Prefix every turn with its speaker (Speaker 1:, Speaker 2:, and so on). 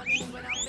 Speaker 1: When I'm